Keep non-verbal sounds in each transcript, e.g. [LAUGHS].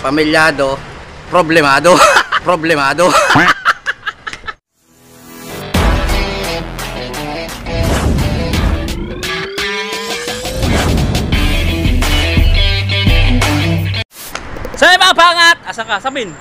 pamilyado, problemado. [LAUGHS] problemado. Sa mga pangat! Asa ka? Samin?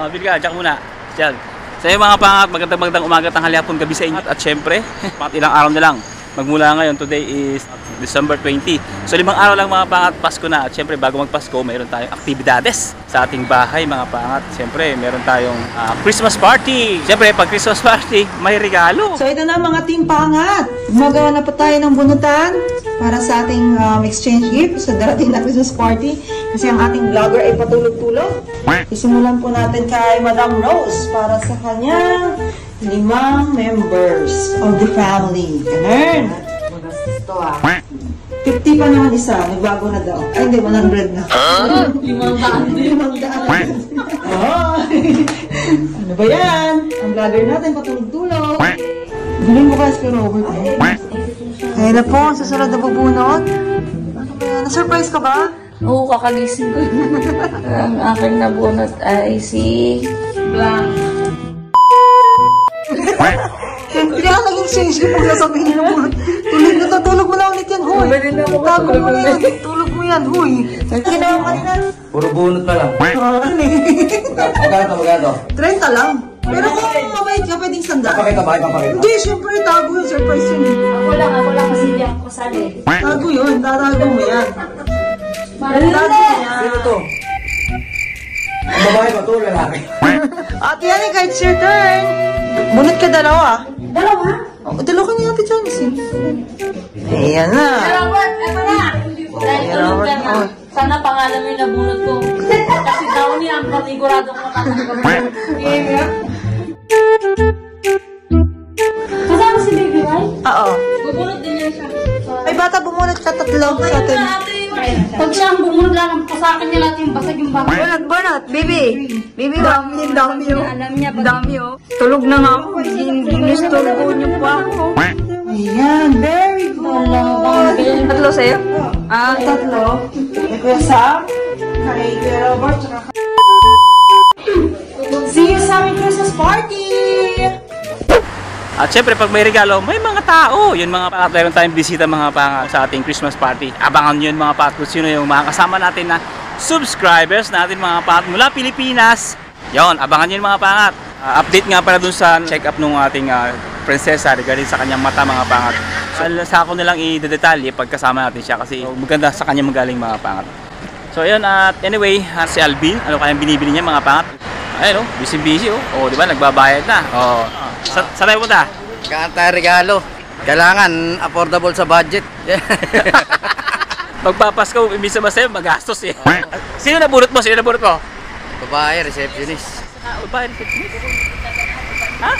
Oh, bil ka, diyan muna. Diyan. Sa mga pangat, magandang magandang umaga, tanghali, hapon, gabi sa inyo. At syempre, [LAUGHS] pangat ilang araw na lang. Magmula ngayon, today is December 20. So limang araw lang mga pangat, Pasko na. At syempre, bago magpasko, mayroon tayong aktibidades sa ating bahay mga pangat. Syempre, meron tayong ah, Christmas party. Syempre, pag Christmas party, may regalo. So ito na mga team pangat. Gumagawa na po tayo ng bunutan para sa ating um, exchange gift sa darating na Christmas party. Kasi ang ating vlogger ay patulog-tulog. Isimulan po natin kay Madam Rose para sa kanyang limang members of the family. Ganun. Ito ah. 50 pa naman isa. Nagbago na daw. Ay, hindi. 100 na. Limang daan. Limang daan. Oh. ano ba yan? Ang vlogger natin patulog-tulog. Galing mo kasi kay Robert. Kaya na po, ang susunod na bubunot. Ano? Na-surprise ka ba? Oo, kakagising ko. [LAUGHS] Ang aking nabunot ay si... Blanc. Hindi ka nag-exchange gift pag nasabihin mo. Tulog na to, tulog mo na ulit yan, huy. Tago mo na yan, tulog mo yan, huy. Ginawa ka nila. Puro bunot na lang. [LAUGHS] Ano eh. Magkano, magkano? 30 lang. Pero kung mabait ka, pwedeng sandaan. Pakita ba? Ipapakita. Hindi, syempre, tago yun. Surprise yun. eh. Ako lang, ako lang kasi hindi ako kasali. Tago yun. Tatago mo yan. Tatago mo yan. Sino to? Ang babae ba to? Lalaki? [LAUGHS] Ate yan, kahit it's your turn. Bunot ka dalawa. Dalawa? Oh, dalawa ka ni Ate Janice. eh. Ayan na. Robert, eto na! Dahil tulog ka na. Sana pangalan mo yung nabunot ko. Kasi daw niya ang panigurado ko matatanggap. Kasama si Baby Rai? Oo. Bubunot din niya siya. Ay, bata, bumunot ka tatlo sa atin. Pag siya ang bumunot lang, pasakin niya lahat yung basag yung bahay. Bunot, bunot, baby. Baby, dami, dami oh. Alam niya? Dami oh. Tulog na nga ako. Ginistorbo niyo pa ako. Ayan, very good. Tatlo sa'yo? Ah, tatlo. Kuya Sam, kay Kuya Robert, tsaka. See you sa aming Christmas party! At syempre, pag may regalo, may mga tao. Yun mga pangat, meron tayong bisita mga pangat sa ating Christmas party. Abangan nyo yun mga pangat kung sino yung mga kasama natin na subscribers natin mga pangat mula Pilipinas. Yon, abangan nyo yun mga pangat. Ah, update nga pala dun sa check-up ng ating ah, prinsesa regarding sa kanyang mata mga pangat. So, sa ako na lang i-detalye pag kasama natin siya kasi maganda sa kanya magaling mga pangat. So ayun, at anyway, ah, si Alvin, ano kayang binibili niya mga pangat? Ayun oh, busy-busy oh. Oh, di ba nagbabayad na. Oh. Sa saan tayo punta? Tayo regalo. Kailangan affordable sa budget. [LAUGHS] Magpapasko, imbis na masaya, magastos eh. Sino nabunot mo? Sino nabunot mo? Babae, receptionist. Ah, babae, receptionist. Ha?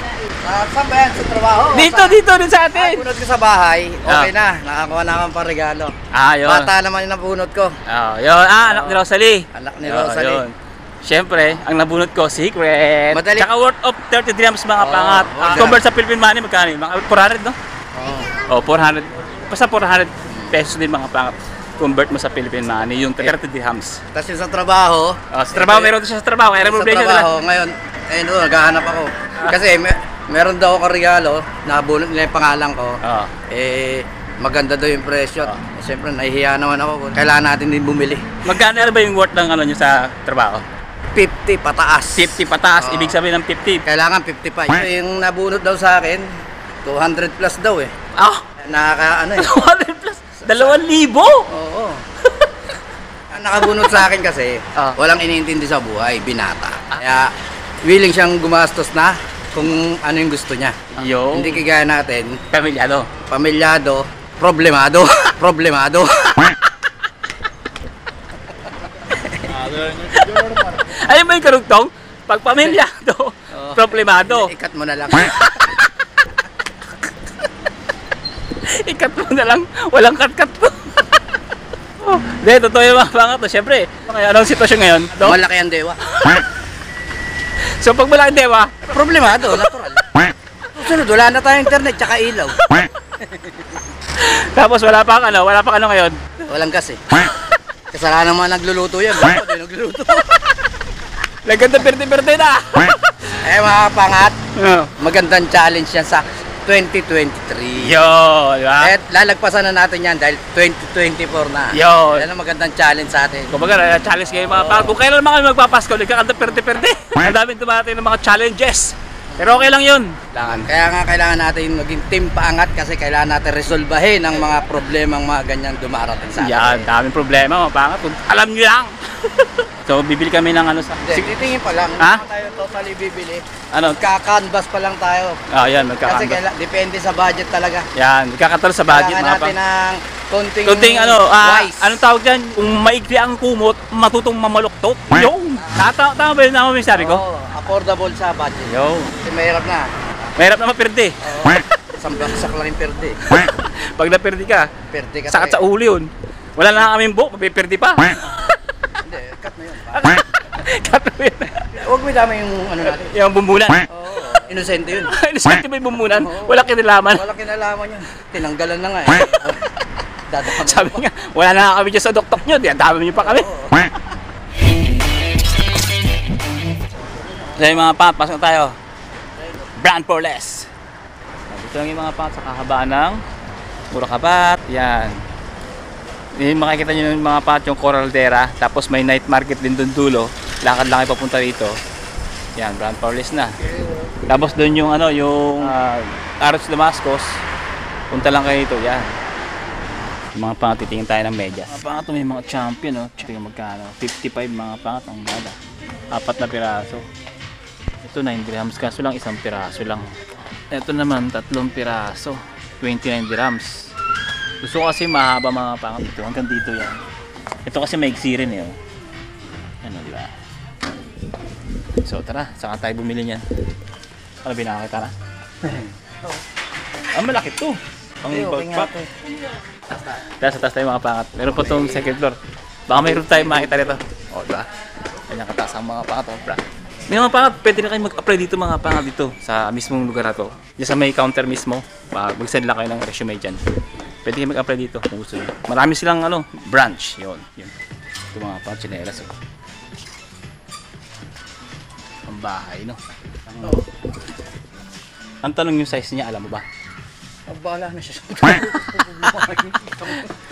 Ah, saan ba yan? Sa trabaho? Dito, dito, din sa atin. bunot ko sa bahay. Okay Ah. na. Nakakuha na akong regalo. Ah, yun. Bata naman yung nabunot ko. Oh, yun. Ah, anak ni Rosalie. Anak ni Rosalie. Siyempre, ang nabunot ko, secret. Madali- Tsaka worth of 30 dirhams mga Oo, pangat. sir. convert sa Philippine money, magkano yun? Mga 400, no? Oh. Oh, 400. Basta 400 pesos din mga pangat. Convert mo sa Philippine money, yung 30 dirhams. Tapos yung sa trabaho. Oh, sa trabaho, meron din siya sa trabaho. Kaya sa trabaho, nila. ngayon, ayun doon, naghahanap ako. Kasi may, meron daw ako regalo, nabunot nila yung pangalan ko. Oh. Eh, maganda daw yung presyo. Eh, Siyempre, nahihiya naman ako. Kailangan natin din bumili. Magkano ba yung worth ng ano nyo sa trabaho? 50 pataas. 50 pataas, Oo. ibig sabihin ng 50. Kailangan 55. Yung nabunot daw sa akin, 200 plus daw eh. Ah! Nakaka, ano eh. 200 plus! 2,000! Oo. [LAUGHS] Ang nakabunot sa akin kasi, Ah. walang iniintindi sa buhay, binata. Kaya, willing siyang gumastos na kung ano yung gusto niya. Yo. Hindi kagaya natin, Pamilyado. pamilyado, problemado, [LAUGHS] problemado. [LAUGHS] [LAUGHS] Ba yung karugtong? Pag pamilyado, [LAUGHS] problemado. Ikat mo na lang. [LAUGHS] Ikat mo na lang, walang kat-kat to. oh, Hindi, totoo yung mga pangat to. Siyempre, anong sitwasyon ngayon? Do? Malaki ang dewa. So pag wala ang dewa, Problemado, natural. Susunod, wala na tayong internet, tsaka ilaw. tapos wala pang ano, wala pang ano ngayon. Walang gas eh. Kasalanan mga nagluluto yan. Din nagluluto. Naganda perte-perte na. [LAUGHS] eh mga pangat, Oh. magandang challenge yan sa 2023. Yo, di ba? Eh, lalagpasan na natin yan dahil 2024 na. Yo. Yan ang magandang challenge sa atin. Kumbaga, uh, challenge kayo mga pangkat. Kung kailan kami magpapasko, nagkakanta perte-perte. [LAUGHS] Ang daming dumating ng mga challenges. Pero okay lang yun. Kailangan. Kaya nga kailangan natin maging team paangat kasi kailangan natin resolbahin ang mga problemang mga ganyan dumarating sa atin. Yan, daming problema mga. Kung alam nyo lang. [LAUGHS] so, bibili kami ng ano sa... Hindi, titingin pa lang. Ha? Hindi tayo totally bibili. Ano? Ka-canvas pa lang tayo. Ah, yan, Kasi magkakanta. kaila, depende sa budget talaga. Yan, magkakatalo sa budget Kailangan mga natin ng konting, Kunting ano, ah, wise. anong tawag dyan? Kung maikli ang kumot, matutong mamaluktot. Yo! Tama, tama ba yun? Tama ba yung sabi ko? Oo, affordable sa budget. Yo! Kasi mahirap na. Mahirap na maperde. Oo. Isang baksak lang yung perde. [LAUGHS] Pag naperde ka, Perde kasi. sakit sa ulo yun. Wala na kaming buhok, mapiperde pa. Hindi, cut na yun. Katawin. Huwag mo dami yung ano natin. yung bumbunan. Oo, inosente yun. [LAUGHS] Inisente ba yung bumbunan? Oo. Wala kinalaman. Wala kinalaman yun. Tinanggalan na nga eh. Dadaan mo Sabi pa. nga, wala na kami dyan sa doktok nyo. Di, dami nyo pa kami. Oo. Yung mga pat, pasok tayo. Brand for less. Dito yung mga pat sa kahabaan ng Burakabat. Yan. Yung makikita nyo yung mga pat, yung Coraldera. Tapos may night market din doon dulo. Lakad lang kayo papunta rito. Yan, brand for na. Tapos doon yung ano, yung uh, Aros Damascus. Punta lang kayo dito. Yan. Yung mga pangat, titingin tayo ng medyas. Mga pangat, may mga champion, oh. Tingnan magkano. 55 mga pangat ang gada. Apat na piraso. Ito 9 dirhams kaso lang isang piraso lang. Ito naman tatlong piraso. 29 dirhams. Gusto ko kasi mahaba mga pangat dito. Hanggang dito yan. Ito kasi maigsi rin eh. Oh. Ano di ba? So tara, saan tayo bumili niyan? Ano binakita na? [LAUGHS] ah, malaki to. Pang Okay, okay backpack. Dahil sa taas tayo mga pangat. Meron pa tong second floor. Baka mayroon tayo makita rito. O, diba? Ganyan kataas ang mga pangat. Oh, bra. May mga pangat, pwede na kayo mag-apply dito mga pangat dito sa mismong lugar na to. Diyan sa may counter mismo. Mag-send lang kayo ng resume dyan. Pwede kayo mag-apply dito kung gusto nyo. Marami silang ano, branch. Yun, yun. Ito mga pangat, chinelas. Oh. Ang bahay, no? Ang, ang tanong yung size niya, alam mo ba? Ang bahala na siya. [LAUGHS] [LAUGHS]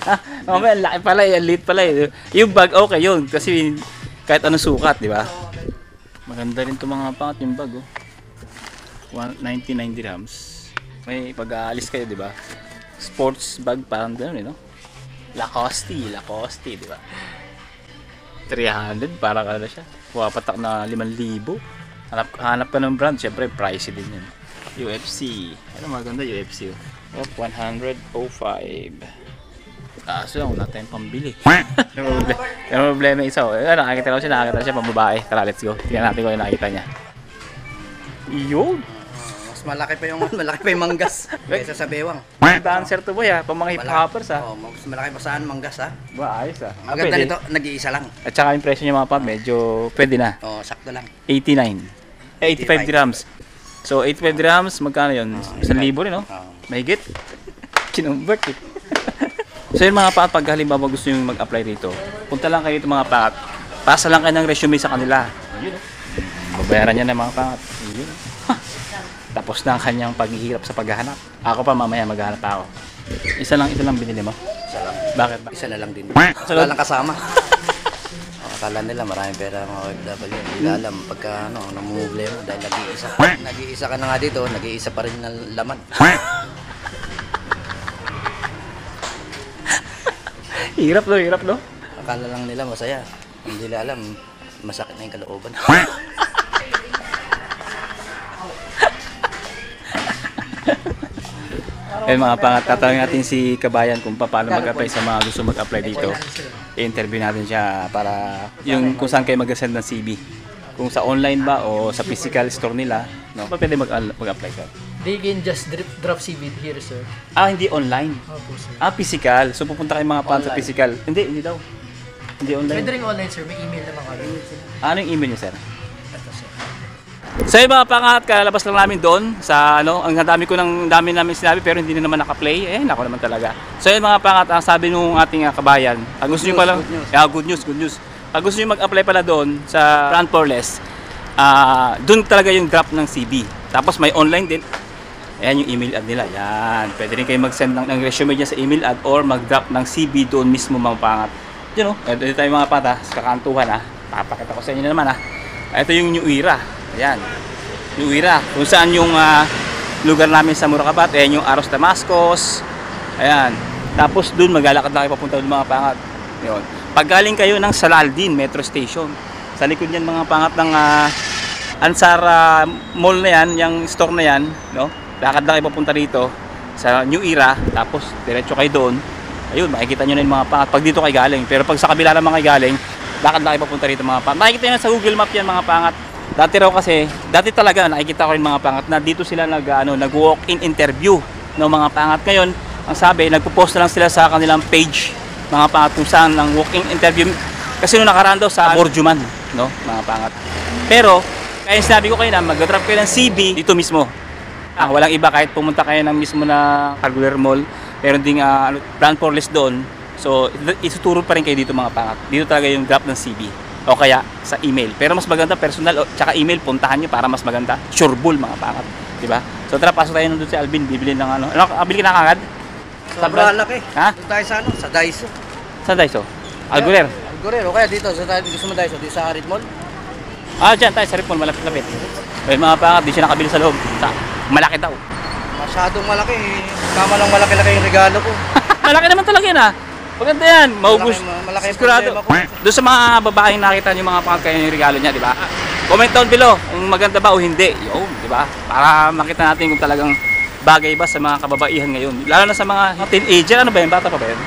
Ah, mamaya, laki pala eh, pala eh. Yung bag, okay yun. Kasi kahit anong sukat, di ba? Maganda rin itong mga pangat yung bag, oh. 199 dirhams. May pag-aalis kayo, di ba? Sports bag, parang gano'n, eh, no? Lacoste, Lacoste, di ba? 300, parang ano siya. Pumapatak na 5,000. Hanap, hanap ka ng brand, syempre, pricey din yun. UFC. Ano maganda UFC. Oh, 105. Kaso lang, wala tayong pambili. [LAUGHS] yung, problema, yung problema isa, oh. Eh, nakakita ko siya, nakakita siya, pambabae. Tara, let's go. Tingnan natin kung ano nakita niya. Yun! Mas malaki pa yung [LAUGHS] malaki pa yung manggas kaysa sa bewang. Dancer to boy, ha? Pang mga hip-hoppers, ha? Oh, mas malaki pa saan manggas ha. Ba, ayos, ha? Ang ganda nito, nag-iisa lang. At saka yung presyo niya mga pa, medyo pwede na. Oh, sakto lang. 89. Eh, 85 85. dirhams. So, 85 dirhams, magkano yun? 1,000 rin, no? Oh. Mahigit. Kinumbert [LAUGHS] eh. So yun mga pangat, pag halimbawa gusto nyo mag-apply rito, punta lang kayo dito mga pangat. Pasa lang kayo ng resume sa kanila. Yun. Babayaran niya ng mga. Yun. Ha! Tapos na ang kanyang paghihirap sa paghahanap. Ako pa mamaya maghahanap ako. Isa lang, ito lang binili mo. Isa lang. Bakit ba? Isa na lang din. Wala lang kasama. [LAUGHS] akala nila maraming pera mga OFW. Hindi nila alam pagka ano, namumblema dahil nag-iisa. Nag-iisa ka na nga dito, nag-iisa pa rin ng laman. Hirap no, hirap no? Akala lang nila masaya. Hindi nila alam, masakit na yung kalooban. [LAUGHS] Eh mga pangat, tatanungin natin si Kabayan kung paano mag-apply sa mga gusto mag-apply dito. I-interview natin siya para yung kung saan kayo mag-send ng CV. Kung sa online ba o sa physical store nila, no? Pwede mag- mag-apply ka? They can just drip, drop CV here, sir. Ah, hindi online. Opo, sir. Ah, physical. So pupunta kayo mga pangat sa Online. physical. Hindi, hindi daw. Hindi online. Pwede rin online, sir. May email naman kami. Ah, ano yung email niyo, sir? Ito, sir. So yung mga pangat, kalalabas lang namin doon sa ano, ang dami ko ng dami namin sinabi pero hindi na naman naka-play. Eh, nako naman talaga. So yung mga pangat, ang sabi nung ating ah, kabayan, ang gusto niyo news, pala, good news. Yeah, good news, good news. Pag gusto niyo mag-apply pala doon sa Brand for Less, ah doon talaga yung drop ng CV. Tapos may online din. Ayan yung email ad nila. Yan. Pwede rin kayo mag-send ng, ng resume niya sa email ad or mag-drop ng CV doon mismo mga pangat. Yun o. Ito tayo mga pata. Sa kakantuhan ha. Papakita ko sa inyo na naman ha. Ito yung New Era. Ayan. New Era. Kung saan yung ah, lugar namin sa Murakabat. Ayan yung Aros Damascos. Ayan. Tapos doon maglalakad na kayo papunta doon mga pangat. Yun. Pag galing kayo ng Salaldin Metro Station. Sa likod niyan mga pangat ng ah, Ansara Mall na yan, yung store na yan, no? Lakad na kayo papunta dito sa New Era, tapos diretso kayo doon. Ayun, makikita nyo na yung mga pangat pag dito kayo galing. Pero pag sa kabila naman kayo galing, lakad na kayo papunta rito mga pangat. Makikita nyo sa Google Map yan mga pangat. Dati raw kasi, dati talaga nakikita ko rin mga pangat na dito sila nag, ano, nag-walk-in interview ng mga pangat. Ngayon, ang sabi, nagpo-post na lang sila sa kanilang page mga pangat kung saan ng walk-in interview. Kasi nung nakaraan daw sa Borjuman, no, mga pangat. Pero, kaya sinabi ko kayo na mag-drop kayo ng CB dito mismo. Ah, walang iba kahit pumunta kayo ng mismo na Arguer Mall, meron ding uh, brand for list doon. So, ituturo pa rin kayo dito mga pangat. Dito talaga yung drop ng CB o kaya sa email. Pero mas maganda personal o tsaka email puntahan nyo para mas maganda. Sureball mga pangat, di ba? So tara pasok tayo nandun si Alvin, bibili ng ano. Ano, ah, bili ka na kagad? Sobrang laki. Ha? Doon tayo sa ano? Sa Daiso. Saan tayo? Alguer. Algorero. Kaya dito, sa tayo gusto mo Daiso, dito sa Arid Mall. Ah, dyan tayo sa Ripon, malapit-lapit. May mga pangat, di siya nakabili sa loob. Sa, malaki daw. Masyadong malaki. Tama lang malaki-laki yung regalo ko. [LAUGHS] malaki naman talaga yan ah. Maganda yan, maubos. Malaki- malaki yung Sigurado. problema ko. Doon sa mga babaeng nakita niyo mga pangat kayo yung regalo niya, di ba? Comment down below kung maganda ba o hindi. Yun, di ba? Para makita natin kung talagang bagay ba sa mga kababaihan ngayon. Lalo na sa mga teenager, ano ba yan? Bata pa ba yan?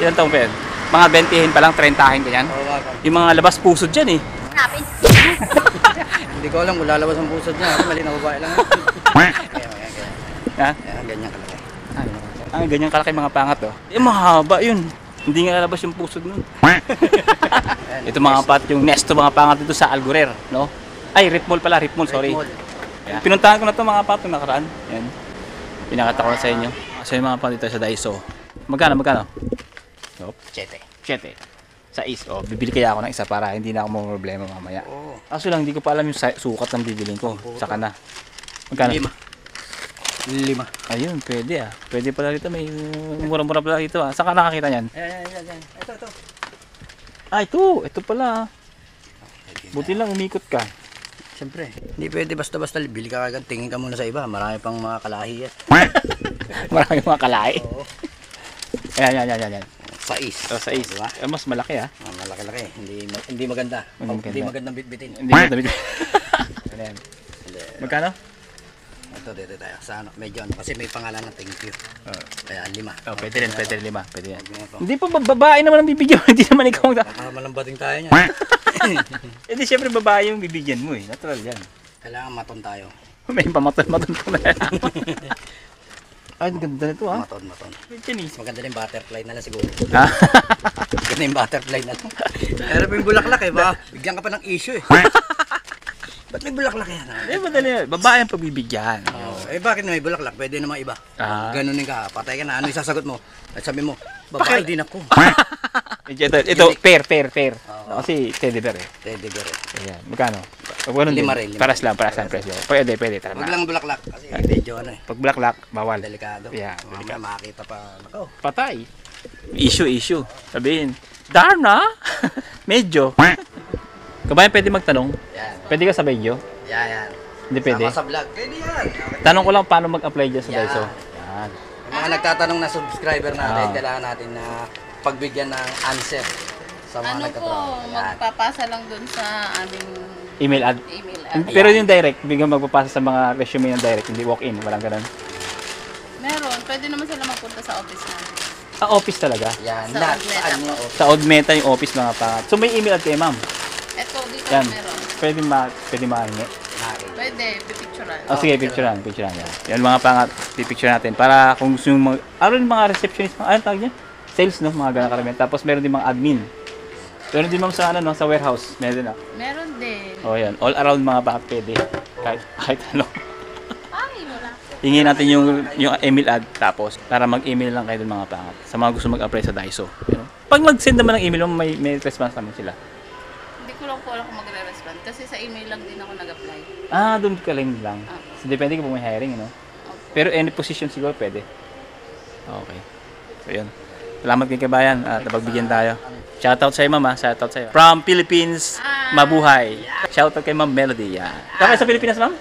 Ilan taong pa yan? Mga 20 pa lang, 30 ganyan. Gan. Yung mga labas puso dyan eh. [LAUGHS] Hindi ko alam kung lalabas ang pusod niya. Ako, mali na babae lang. Kaya, kaya, kaya. Ha? Kaya, ganyan kalaki. Ah, ganyan kalaki mga pangat oh. Eh, mahaba yun. Hindi nga lalabas yung pusod nun. [LAUGHS] Ito mga pat, yung nesto mga pangat dito sa Algurer, no? Ay, Rip Mall pala, Rip Mall, sorry. Yan. Pinuntahan ko na to mga pat, yung nakaraan. Yan. Pinakita ko na sa inyo. Yung mga pat dito sa Daiso. Magkano, magkano? Op, Chete. 7. Sa is, oh, bibili kaya ako ng isa para hindi na ako mga problema mamaya. Oo. Kaso lang, hindi ko pa alam yung sa- sukat ng bibiling ko. Saka na. Magkano? Lima. Lima. Ayun, pwede ah. Pwede pala dito, may uh, mura-mura pala dito ah. Saan ka nakakita niyan? Ayan, ayan, ayan. Ito, ito. Ah, ito. Ito pala ah. Buti lang umikot ka. Siyempre, hindi pwede basta-basta bili ka agad, tingin ka muna sa iba. Marami pang mga kalahi yan. [LAUGHS] Maraming mga kalay. Oo. Ayan, yan, yan, yan, yan. Sais. So, sa is. Diba? Eh, mas malaki ah. Ah, malaki-laki. Hindi ma- hindi maganda. Hindi Oh, maganda. Hindi magandang bitbitin. Hindi mo damit. [LAUGHS] Ayan. Hindi. Magkano? Ito, dito tayo. Sa ano, medyo ano, kasi may pangalan ng thank you. Oh. Kaya lima. Oh, pwede rin, pwede rin lima. Pwede yan. Ganyan po. Hindi pa ba- babae naman ang bibigyan mo. [LAUGHS] Hindi naman ikaw ang... Baka malambating tayo niya. [LAUGHS] Hindi, syempre babae yung bibigyan mo eh. Natural yan. Kailangan maton tayo. May pamaton-maton ko na yan. Ay, ang ganda nito ah. Maton, maton. Chinese. Maganda din butterfly na lang siguro. Ha? [LAUGHS] Maganda yung butterfly na lang. Pero yung bulaklak eh. Baka bigyan ka pa ng issue eh. [LAUGHS] Ba't may bulaklak yan? ah? Eh, madali yan. Babae ang pagbibigyan. Oh, eh bakit may bulaklak? Pwede naman iba. Ah. Ganunin ka, patay ka na. Ano yung sasagot mo? At sabi mo, babae din ako. [LAUGHS] Ito, ito, fair, fair, fair. Oo. Kasi teddy bear eh. Teddy bear eh. Ayan, magkano? Pag ganun din. Lima rin, lima. Paras lang, paras lang presyo. Pwede, pwede. Tara Huwag na. lang bulaklak. Kasi medyo ano eh. Pag black bawal. Delikado. Yeah, Mamaya makakita pa. Nako. Patay. Issue, issue. Sabihin, Darna? [LAUGHS] Medyo. Kabayan, pwede magtanong? Yan. Pwede ka sa video? Yan, yan. Hindi pwede. Sama sa vlog. Pwede yan. Tanong ko lang paano mag-apply dyan sa Yan. Daiso. Yan. Yung mga nagtatanong na subscriber natin, Ah. kailangan natin na pagbigyan ng answer sa mga Ano po, nagtatanong. Yan. magpapasa lang dun sa aming Email ad. email ad. Pero yung direct, bigyan magpapasa sa mga resume ng direct, hindi walk-in. Walang ganun. Meron, pwede naman sila magpunta sa office namin. Sa office talaga. Yan. Sa Lahat. Odmeta Saan po. mo? Sa Odmeta yung office mga pangat. So may email ad kayo, ma'am. Eto, dito Yan. meron. Pwede ma pwede mahingi. Nakakita. Pwede, pipicturean. Oh, sige, picturean, picturean yan. Yan mga pangat, pipicture natin para kung gusto yung mga, ano yung mga receptionist, mga, ano tawag niya? Sales, no? Mga ganang karamihan. Tapos meron din mga admin. Meron din ma'am sa, ano, no? sa warehouse. Meron din, ah. Meron din. Oh, yan. All around mga pangat pwede. Kahit, kahit ano. Ay, wala. Hingin natin yung, yung email ad tapos para mag-email lang kayo dun mga pangat sa mga gusto mag-apply sa Daiso. You know? Pag mag-send naman ng email may, may response naman sila. Hindi ko lang po alam kung magre-respond. Kasi sa email lang din ako nag-apply. Ah, doon ka lang lang. So, depende kung may hiring, no? Pero any position siguro pwede. Okay. So, yun. Salamat kay Kabayan at napagbigyan tayo. Shoutout sa'yo, mama. Shoutout sa'yo. From Philippines, mabuhay. Shoutout kay Ma'am Melody. Yan. Kaya sa Pilipinas, ma'am?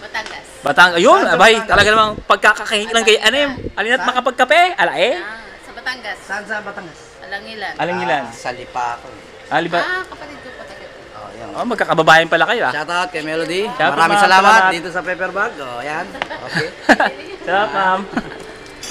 Batangas. Batang, ayun, abay, talaga namang pagkakakilan kay, ano yun, alin at makapagkape, alae, Ah, sa Batangas. Saan sa Batangas? Alangilan. aling ilan. Sa Lipa ako. Ali ba? Ah, kapatid ko pa taga. Oh. Oh, magkakababayan pala kayo, ah. Shoutout kay Melody. Shoutout, Maraming ma'am. salamat Salamat. dito sa Pepperbag. Oh, yan. Okay. [LAUGHS] Sarap, ma'am.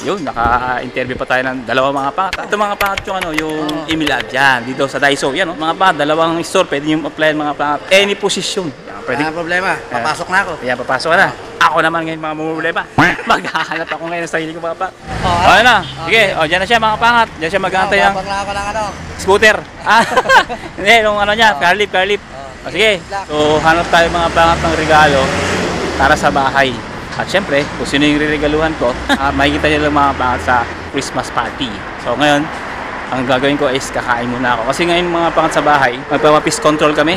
Yun, naka-interview pa tayo ng dalawang mga pangat. Ito mga pangat yung ano, yung email ad yan, dito sa Daiso. Yan, oh, mga pangat, dalawang store, pwede nyo apply mga pangat. Any position. Yan, pwede. Wala problema. Papasok na ako. Kaya papasok ka na. Ako naman ngayon mga problema. [LAUGHS] Maghahanap ako ngayon ng sarili ko mga pangat. Oh, ayun na. Sige, oh, dyan na siya mga pangat. Dyan siya mag-aantay ng Papag lang ako ng ano. scooter. [LAUGHS] Ah, [LAUGHS] hindi, yung ano niya, car lift, car lift. O, sige, so hanap tayo mga pangat ng regalo para sa bahay. At syempre, kung sino yung riregaluhan ko, [LAUGHS] ah, makikita niyo lang mga pangat sa Christmas party. So ngayon, ang gagawin ko is kakain muna ako. Kasi ngayon mga pangat sa bahay, magpapapis control kami.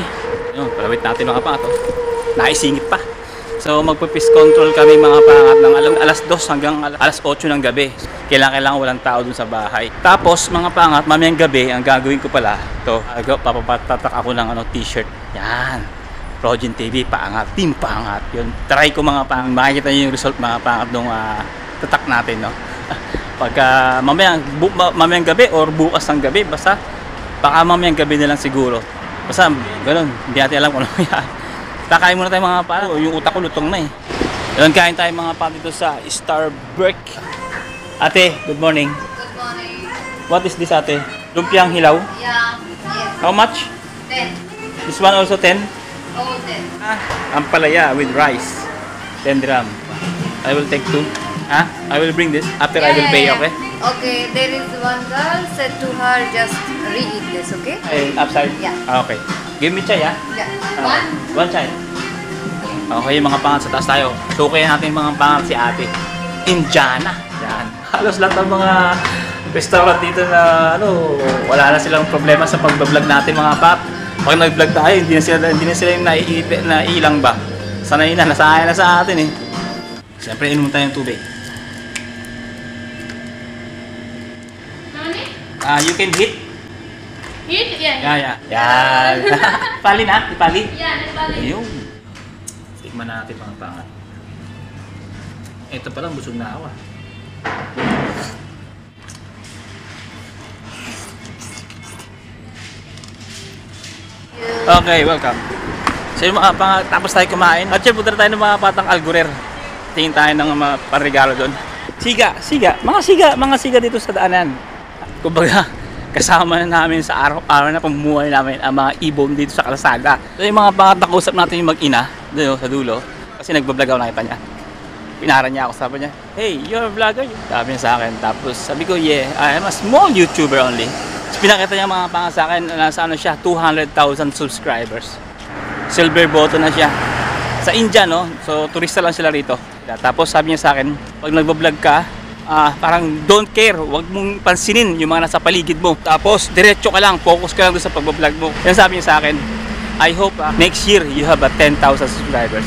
Yun, palawit natin mga pangat. Oh. Naisingit pa. So magpapis control kami mga pangat ng alam- alas 2 hanggang al- alas 8 ng gabi. Kailangan kailangan walang tao dun sa bahay. Tapos mga pangat, mamayang gabi, ang gagawin ko pala, to, papapatatak ako ng ano, t-shirt. Yan. Progen TV, paangat, team paangat. Yun, try ko mga pangat. Makikita niyo yung result mga pangat nung ah, tatak natin, no? [LAUGHS] Pagka mamayang, bu, ma- mamayang gabi or bukas ng gabi, basta baka mamayang gabi na lang siguro. Basta ganun, hindi natin alam kung ano [LAUGHS] yan. Kakain muna tayo mga pa. Yung utak ko lutong na eh. Yun, kain tayo mga pa dito sa Starbucks. Ate, good morning. Good morning. What is this ate? Lumpiang hilaw? Yeah. Yes. How much? Ten. This one also 10? All ten. Ah, ampalaya with rice. 10 gram. I will take two. Ah, I will bring this. After I will pay, okay? Okay, there is one girl said to her just re-eat this, okay? Ay, upside? Yeah. Ah, okay. Give me chai, ah. Yeah. Ah, One chai. Okay, yung mga pangat sa taas tayo. Sukayin natin mga pangat si ate. Indiana. Yan. Halos lahat ng mga restaurant dito na ano, wala na silang problema sa pagbablog natin mga pat. Pag nag-vlog tayo, hindi na sila, hindi na sila yung nai, naiilang ba. Sanay na, nasaya na sa atin eh. Siyempre, inom tayo ng tubig. Nani? Ah, you can hit. Hit? Yeah. Yeah, yeah. Yan. Ipali [LAUGHS] na, ipali. Yeah, nagbalik. Ayun. Tikman natin mga pangat. Ito pa lang, busog na ako ah. Okay, welcome. So yung mga pangat, tapos tayo kumain. At syempre, tayo ng mga patang algurer. Tingin tayo ng mga panregalo doon. Siga, siga. Mga siga, mga siga dito sa daanan. Kumbaga, [LAUGHS] kasama na namin sa araw-araw na pamumuhay namin ang mga ibon dito sa Kalasada. So yung mga pangat nakausap natin yung mag-ina, doon sa dulo, kasi nagbablog ako nakita niya. Pinara niya ako, sabi niya, Hey, you're a vlogger? Sabi niya sa akin. Tapos sabi ko, yeah, I am a small YouTuber only. Pinakita niya mga pangat sa akin, nasa ano siya, 200,000 subscribers. Silver button na siya. Sa India, no? So, turista lang sila rito. Tapos sabi niya sa akin, pag nagbablog ka, ah, parang don't care, wag mong pansinin yung mga nasa paligid mo. Tapos, diretso ka lang, focus ka lang doon sa pagbablog mo. Yan sabi niya sa akin, I hope ah, next year you have a 10,000 subscribers.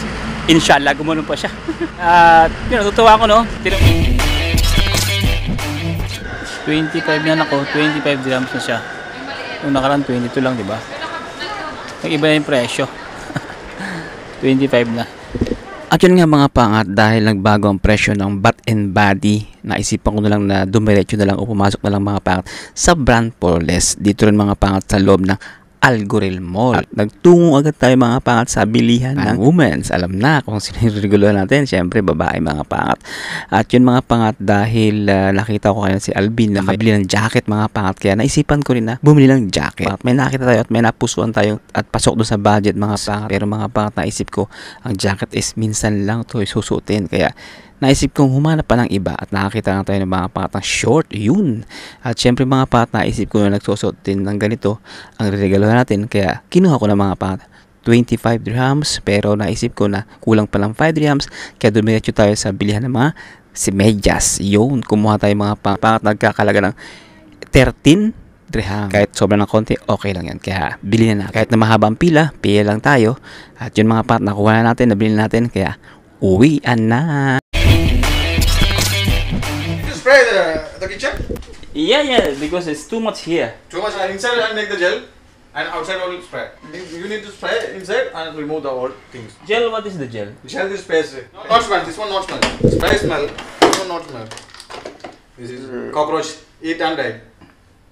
Inshallah, gumanon pa siya. [LAUGHS] At, yun, natutuwa ko, no? Tin- 25 na ako, 25 dirhams na siya. Yung nakaraan, 22 lang, di ba? Nag-iba na yung presyo. [LAUGHS] 25 na. At yun nga mga pangat dahil nagbago ang presyo ng bat and body, naisipan ko na lang na dumiretso na lang o pumasok na lang mga pangat sa brand Porles. Dito rin mga pangat sa loob ng Algorel Mall. At nagtungo agad tayo mga pangat sa bilihan ng women's. Alam na kung sino yung regular natin. Siyempre, babae mga pangat. At yun mga pangat dahil ah, nakita ko kayo si Alvin na makabili ng jacket mga pangat. Kaya naisipan ko rin na bumili ng jacket. At may nakita tayo at may napusuan tayo at pasok doon sa budget mga pangat. Pero mga pangat naisip ko, ang jacket is minsan lang to susutin. Kaya naisip kong humanap pa ng iba at nakakita nga tayo ng mga pangatang short, yun. At syempre mga pangat naisip ko na nagsusuot din ng ganito ang regalo natin kaya kinuha ko ng mga pangat 25 dirhams pero naisip ko na kulang pa lang 5 dirhams kaya dumiretso tayo sa bilihan ng mga si medyas. Yun, kumuha tayo mga pang pangat nagkakalaga ng 13 dirham. Kahit sobrang ng konti, okay lang yan. Kaya bili na natin. Kahit na mahaba ang pila, pila lang tayo. At yun mga pat, nakuha na natin, nabili na natin. Kaya uwian na. You spray the, the kitchen. Yeah, yeah, because it's too much here. Too much inside and make the gel, and outside all spray. You need to spray inside and remove the all things. Gel, what is the gel? Gel this space. Not smell. This one not smell. Spray smell. This one not smell. This is cockroach eat and die.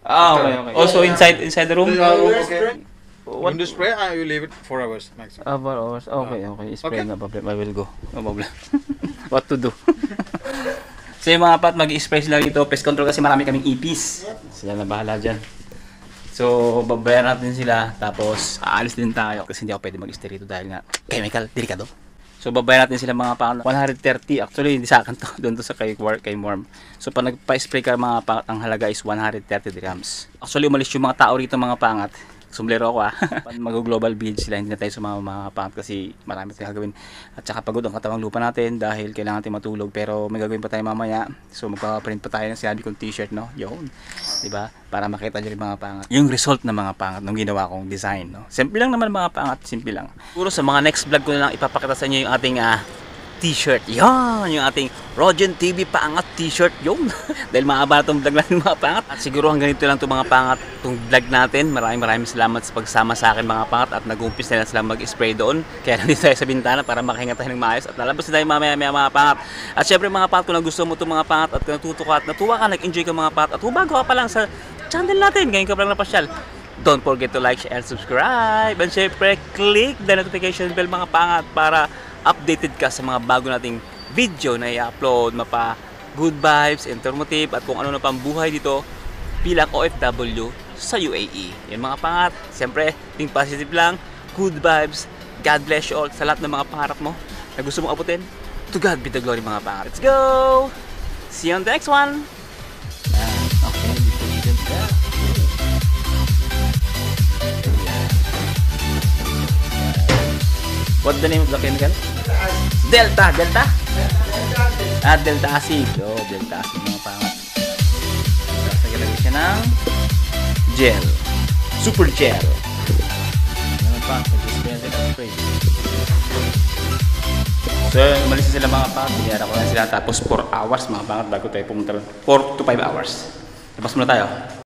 Ah, okay, okay. Also inside inside the room? okay. What? When you spray, uh, you leave it four hours maximum. Ah, four hours. Okay, okay. Spray Okay. no problem. I will go. No problem. [LAUGHS] What to do? [LAUGHS] so yung mga pat, mag-spray sila dito. Pest control kasi marami kaming ipis. Sila na bahala dyan. So, babayaran natin sila. Tapos, aalis din tayo. Kasi hindi ako pwede mag-stay rito dahil nga chemical, delikado. So, babayaran natin sila mga pangat. 130. Actually, hindi sa akin to. [LAUGHS] Doon to sa kay, War- kay Worm. So, pag nagpa-spray ka mga pangat, ang halaga is 130 dirhams. Actually, umalis yung mga tao rito mga pangat. Sumblero ako ah. [LAUGHS] Mag-global village sila, hindi na tayo sumama mga pangat kasi marami tayong gagawin. At saka pagod ang katawang lupa natin dahil kailangan natin matulog. Pero may gagawin pa tayo mamaya. So magpapaprint pa tayo ng sinabi kong t-shirt, no? Yun. 'Di ba? Para makita nyo rin mga pangat. Yung result ng mga pangat ng ginawa kong design, no? Simple lang naman mga pangat, simple lang. Puro sa mga next vlog ko na lang ipapakita sa inyo yung ating ah, t-shirt. Yan, yung ating Rogen TV Paangat t-shirt. Yun. [LAUGHS] Dahil mahaba na itong vlog natin mga pangat. At siguro hanggang ganito lang itong mga pangat, itong vlog natin. Maraming maraming salamat sa pagsama sa akin mga pangat at nag-umpis na sila mag-spray doon. Kaya nandito [LAUGHS] tayo sa bintana para makahinga tayo ng maayos at lalabas na tayo mamaya maya mga pangat. At syempre mga pangat, kung nagustuhan mo itong mga pangat at natuto ka at natuwa ka, nag-enjoy ka mga pangat at kung bago ka pa lang sa channel natin, ngayon ka pa lang napasyal. Don't forget to like, share, and subscribe. And syempre, click the notification bell mga pangat para updated ka sa mga bago nating video na i-upload, mapa good vibes, informative, at kung ano na pang buhay dito bilang OFW sa UAE. Yan mga pangat. Siyempre, think positive lang, good vibes, God bless you all sa lahat ng mga pangarap mo na gusto mong abutin. To God be the glory mga pangat. Let's go! See you on the next one! What's the name of the chemical? Delta, Delta? Ah, Delta acid. Oh, Delta acid mga pangat. Tapos naglagay siya ng gel. Super gel. Ano pa? Natin ang spray. So, umalis sila mga pangat. Biniyara ko lang sila. Tapos 4 hours mga pangat bago tayo pumunta. 4 to 5 hours. Tapos muna tayo.